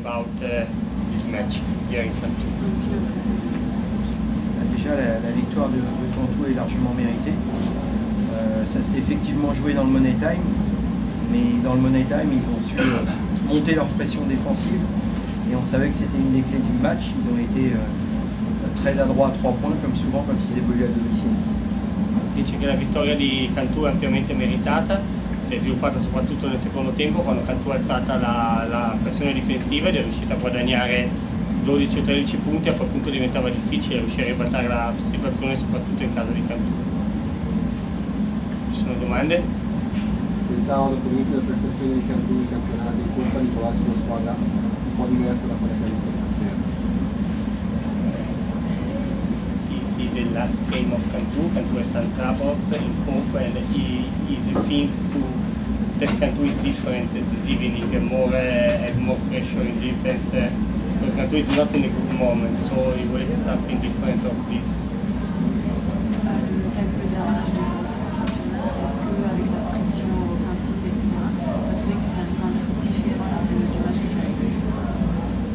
about uh, this match here in Cantu? Déjà, la, la victoire de, de, Cantu est largement méritée. Euh, ça s'est effectivement joué dans le Money Time, mais dans le Money Time, ils ont su euh, monter leur pression défensive et on savait que c'était une des clés du match. Ils ont été euh, très adroits à trois points, comme souvent quand ils évoluent à domicile. Dice che la vittoria di Cantù è ampiamente meritata, si è sviluppata soprattutto nel secondo tempo quando Cantù ha alzata la, la pressione difensiva ed è riuscita a guadagnare 12 o 13 punti, a quel punto diventava difficile riuscire a ribaltare la situazione soprattutto in casa di Cantù. Ci sono domande? Pensavo dopo le prestazioni di Cantù in campionato in colpa di trovarsi una squadra un po' diversa da quella che ha visto stasera. the last game of Cantu. Cantu some troubles in hope and he, he thinks to that Cantu is different this evening and more uh, more pressure in defense uh, because Cantu is not in a good moment so he something different of this.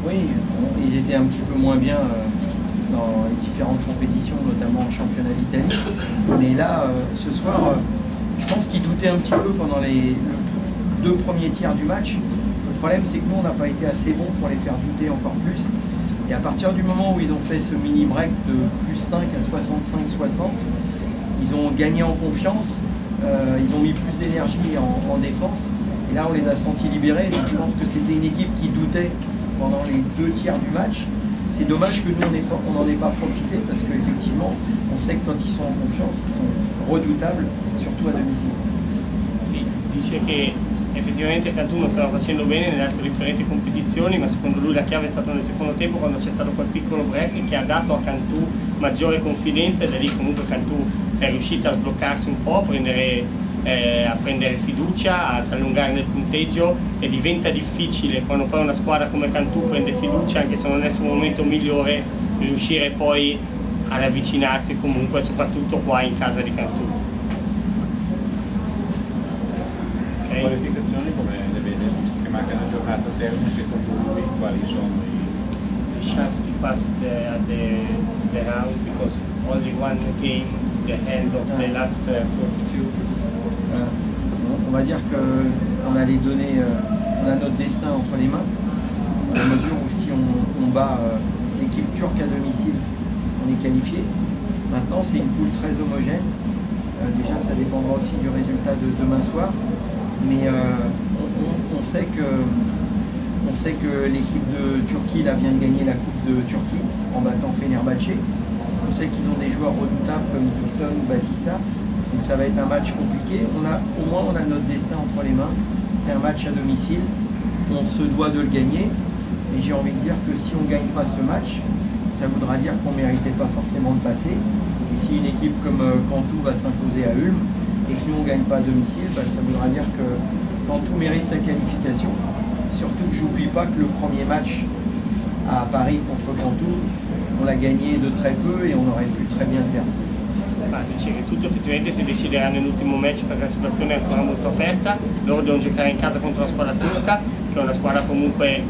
Oui, ils étaient un petit peu moins bien euh, dans les différentes compétitions, notamment en championnat d'Italie. Mais là, euh, ce soir, euh, je pense qu'ils doutaient un petit peu pendant les deux premiers tiers du match. Le problème, c'est que nous, on n'a pas été assez bons pour les faire douter encore plus. Et à partir du moment où ils ont fait ce mini break de plus 5 à 65-60, ils ont gagné en confiance, euh, ils ont mis plus d'énergie en, en, défense. Et là, on les a sentis libérés. Donc je pense que c'était une équipe qui doutait pendant les deux tiers du match. C'est dommage que nous, on n'en ait pas profité parce qu'effectivement, on sait que quand ils sont en confiance, ils sont redoutables, surtout à domicile. Dice che effettivamente Cantù non stava facendo bene nelle altre differenti competizioni, ma secondo lui la chiave è stata nel secondo tempo quando c'è stato quel piccolo break che ha dato a Cantù maggiore confidenza e da lì comunque Cantù è riuscita a sbloccarsi un po', a prendere eh, a prendere fiducia, ad allungare nel punteggio e diventa difficile quando poi una squadra come Cantù prende fiducia, anche se non è il suo momento migliore, riuscire poi ad avvicinarsi comunque, soprattutto qua in casa di Cantù. Okay. Qualificazioni come le vede? Visto che manca una giornata termine, secondo lui quali sono i... chance to pass the, the, the round because only one game, the end of the last uh, 42 on va dire qu'on euh, on a notre destin entre les mains, à la mesure où si on, bat euh, l'équipe turque à domicile, on est qualifié. Maintenant, c'est une poule très homogène. Euh, déjà, ça dépendra aussi du résultat de demain soir. Mais on, sait que, on l'équipe de Turquie vient de gagner la Coupe de Turquie en battant Fenerbahçe. On sait qu'ils ont des joueurs redoutables comme Dixon ou Batista. Donc ça va être un match compliqué. On a, au moins, on a notre destin entre les mains. C'est un match à domicile. On se doit de le gagner. Et j'ai envie de dire que si on ne gagne pas ce match, ça voudra dire qu'on ne méritait pas forcément de passer. Et si une équipe comme euh, Cantou va s'imposer à Ulm et que nous on ne gagne pas à domicile, bah, ça voudra dire que Cantou mérite sa qualification. Surtout que j'oublie pas que le premier match à Paris contre Cantou, on l'a gagné de très peu et on aurait pu très bien le perdre. Ma dice che tutto effettivamente si deciderà nell'ultimo match perché la situazione è ancora molto aperta, loro devono giocare in casa contro la squadra turca, che è una squadra comunque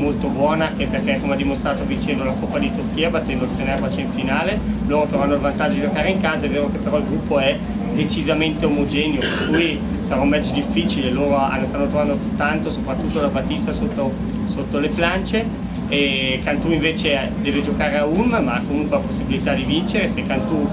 molto buona che perché come ha dimostrato vincendo la Coppa di Turchia battendo il Fenerbahce in finale. Loro però hanno il vantaggio di giocare in casa è vero che però il gruppo è decisamente omogeneo per cui sarà un match difficile. Loro stanno trovando tanto soprattutto la Battista sotto, sotto le plance e Cantù invece deve giocare a Ulm ma ha comunque la possibilità di vincere. Se Cantù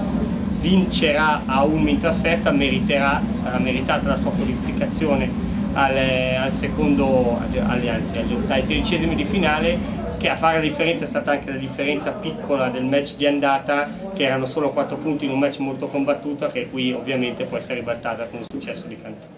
vincerà a Ulm in trasferta meriterà, sarà meritata la sua qualificazione al, al secondo, anzi ottavi sedicesimi di finale che a fare la differenza è stata anche la differenza piccola del match di andata che erano solo 4 punti in un match molto combattuto che qui ovviamente può essere ribaltata con il successo di Cantù.